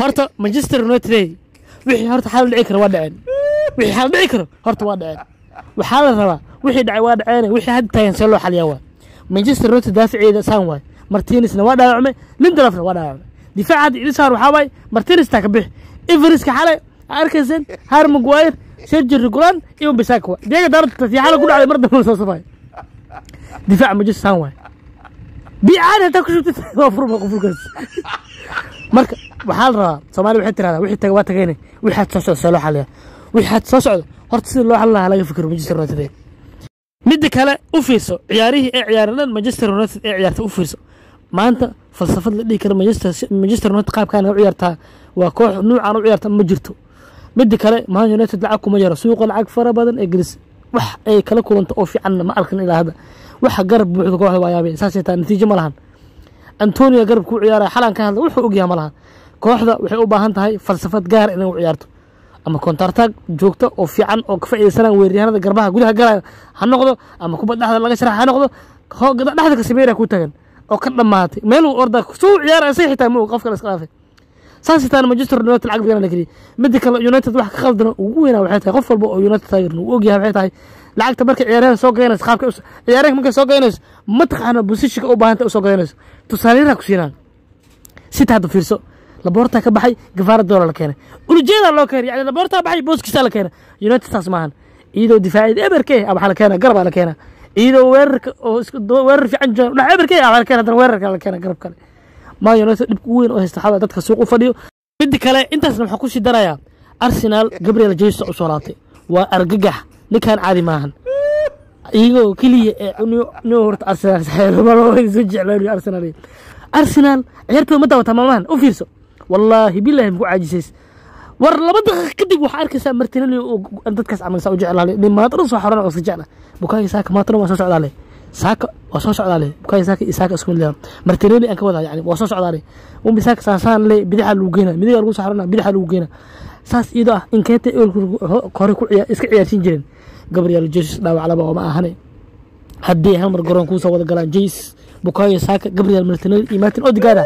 horta manchester united wixii horta xal dhici kara waa dhaceen. Wixii xal dhici karo horta waa dhaceen. Waxaa la rabaa wixii dhacay waa dhaceen wixii hadda taagan see loo xaliyaa waa. Manchester united daaficeeda saan waay. Martinisna waa dhaawacmay lindelofna waa dhaawacmay difaac hadda ilisar waxaa waay martinis taa ka bixi. Iveriska xalay arkaysen har maguire sergio regulan iyo bisaka waa diyaga daarta ku dhacday mar dambe soo safayo difaaca manchester saan waay. Bicaani hataa ku shubtay waa furma qofulkaas. Marka waxaa la rabaa soomaali waxay tirahdaa wixii taga waa tagayne wixii had soo socda see loo xaliyaa wixii had soo socda horta sida loo xalin lahaa laga fikiro manchester united midda kale u fiirso ciyaarihii ee ciyaareen dhan manchester united ee ciyaarta u fiirso. Maanta falsafad la dhihi kara manchester united qaabkaan u ciyaartaa waa koox nuucaan u ciyaarta ma jirto. Midda kale man united lacag kuma jiro suuqa lacag fara badan ee gelis wax ay kala kulanto oo fiicanna ma arkin ilaa hadda. Waxa garab buuxda kooxda waa saasay taa natiijo ma lahan. Antonio garab kuu ciyaaraya xalan ka hadla wuxuu ogyaha ma lahan kooxda waxay u baahan tahay falsafad gaar inay u ciyaarto. Ama kontartag joogto oo fiican oo ka faa'iidaysanaan weeraryahanada garbaha gudaha galaya ha noqdo ama kuba dhexda laga sharax ha noqdo dhexda kasameera ku tagan oo ka dhammaatay. Meeluu orda suu ciyaara isaga xitaa ma og qofka la iska dhaafay. Saas xitaa manchester united lacag badan la midda kale united wax ka khaldana ugu weynaa waxay tahay qof walba oo united taageerna uu ogyahay waxay tahay lacagta markay ciyaaryahan soo gadanayso qaabka ciyaaryahanka markay soo gadanayso ma taqaana bosishika u baahanta u soo gadanayso tusaaleyaraa ku siinaan. Sita hadda fiirso laboorta ka baxay gafaara doola la keenay. Ulujeeda loo keenay yani laboorta baxay booskiisa la keenay. United taas maahan iyadoo difaacid eberke ah waxaa la keenaa garabaa la keenaa. Iyadoo weerarka oo weerar fiican jooga dhex eberke ah la keenaa haddana weerarka la keenaa garab kale. Man united dhibka weyn oo haysta waxaa dadka suuq u fadhiyo. Midda kale intaasna waxaa ku sii darayaa arsenal gabriel jesus u soo laabtay. Waa argagax ninkan caadi maahan iyagoo keliya ee horta arsenal soo jeclaan arsenal. Arsenal ciyaartooda ma daawataa maalmahan u fiirso wallaahi bilahi maku caajisays war laba daqiiq kadib waxaa arkaysaa martinelli oo dadkaas camalsa u jeclaale maatro soo xoran oo iska jecla bukaagi saaka maatro waa soo socdaale saaka waa soo socdaale bukaagi saaka iyo isku mid martinelli aan ka wadaa yani waa soo socdaale umbi saaka saasaan le bidixa lagu geena midiga lagu soo xorana bidixa lagu geena saas iyadoo ah inkeeta hore ku iska ciyaarsiin jireen gabriel jesus dhaawaclaba oo ma ahane haddii hal garoon kuusoo wada galaan jays bukayo saaka gabriel martinelli iyo martin odegaada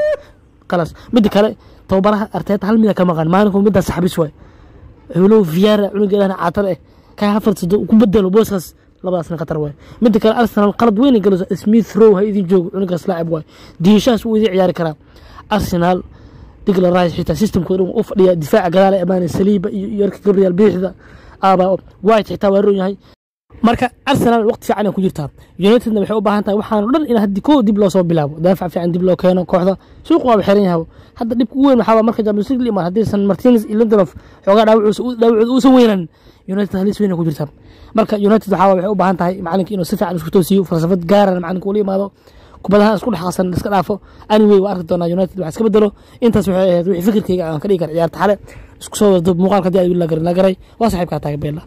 khalaas midda kale tababaraha arteeta hal mida ka maqan maalinku middaa saxbis waay xulow viara cunugeedana caatar eh kaa hafarsado ku bedelo booskaas labadaasna khatar waay midda kale arsenal qalad weyn galayso smith row ha idin joogo cunugaas laacib waay diishahaas wuu idin ciyaari karaa arsenal digla rice xitaa systemkooda u fadhiya difaaca gadaala amaane saliiba iyo yarka gabriel biixda aba white xitaa waa roon yahay marka arsenal waqti fiican ay ku jirtaa unitedna waxay u baahan tahay waxaanu dhan in haddi koo dib loo bilaabo. Daafac fiican dib loo keeno kooxda. Suuq waaba xiran yahay. Hadda dhibka ugu weyn waxaa marka champions league imaan haddaysan martinez iyo lindelof xoogaa dhaawacooda uusan weynan united halis weyn ku jirtaa marka united waxaa waxay u baahan tahay macalinka inuu si fiican isku toosiyo falsafad gaarana macalinka ula imaado kubadaha isku dhex qasan iska dhaafo. Anyway waa arki doonaa united wax iska bedelo intaas waxay ahayd wixii fikirkayga aan ka dhigi kara ciyaarta xale. Isku soo wada muuqaalka haddii ay la garay. Waa saaxiibkaa taaga beella